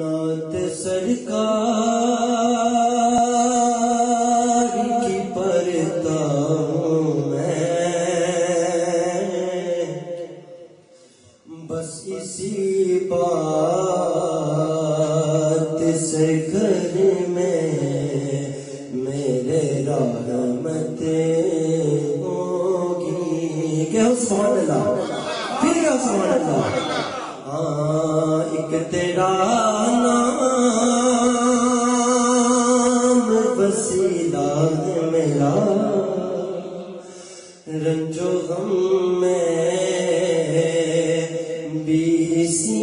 नात सरकार की पढ़ता हूँ मैं। बस इसी बात से घर में मेरे रहमत होगी। क्या सुभान अल्लाह। अल्लाह? हाँ एक तेरा नाम वसीला है मेरा। रंजो गम में बीसी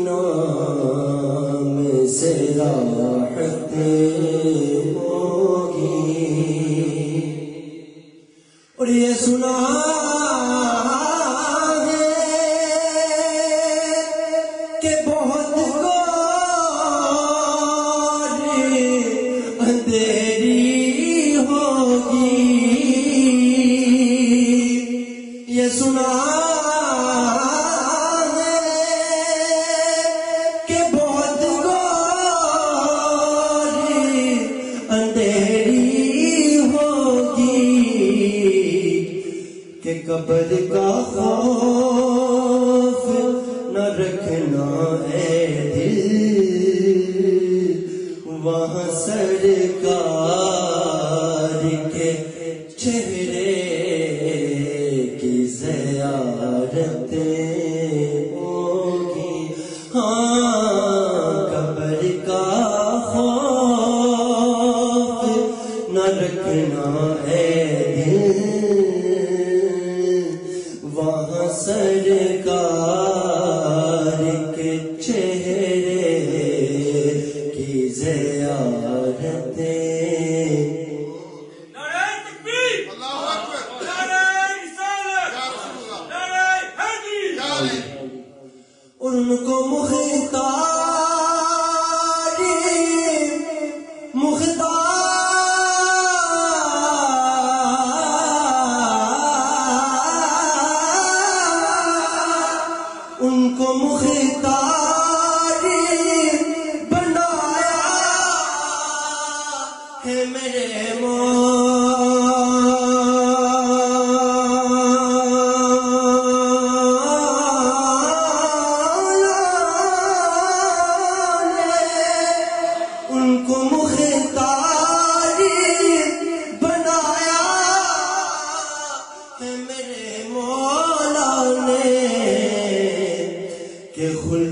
नाम से राहत। कब्र का खौफ न रखना है दिल। वहाँ सरकार के चेहरे की जियारत होगी। हाँ कबर का खौफ न रखना है दिल। वहाँ सरकार के चेहरे की जियारत नारायण तकबीर!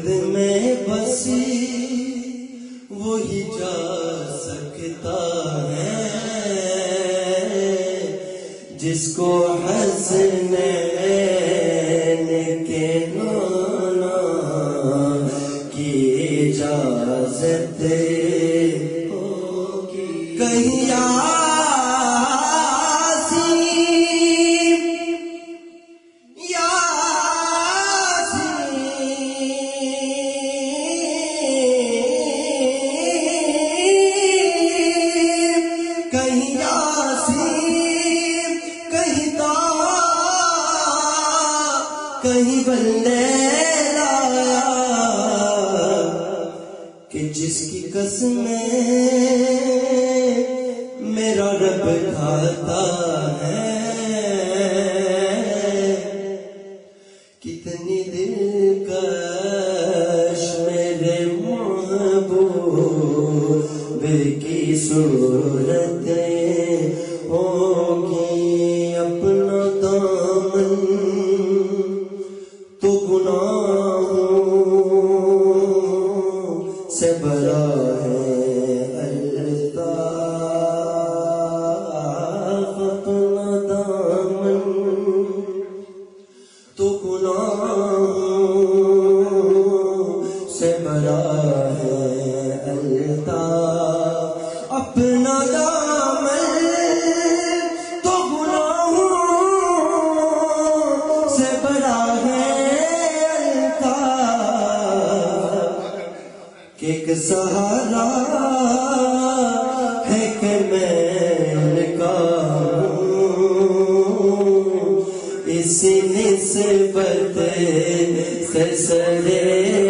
के में बसी वो ही जा सकता है। जिसको हंसने कहीं बंदे कि जिसकी कसम मेरा रब खाता है। कितनी दिलकश मेरे महबूब की सूरत से भरा है अल्ताफ अपना दामन तो गुनाहों से भरा है कि एक सहारा है कि मैं इसी निस्बत से सरे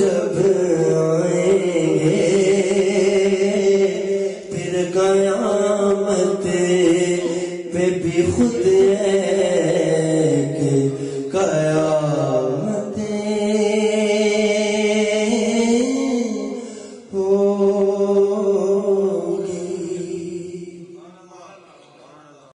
जब आएँगे फिर कयामत पे भी खुद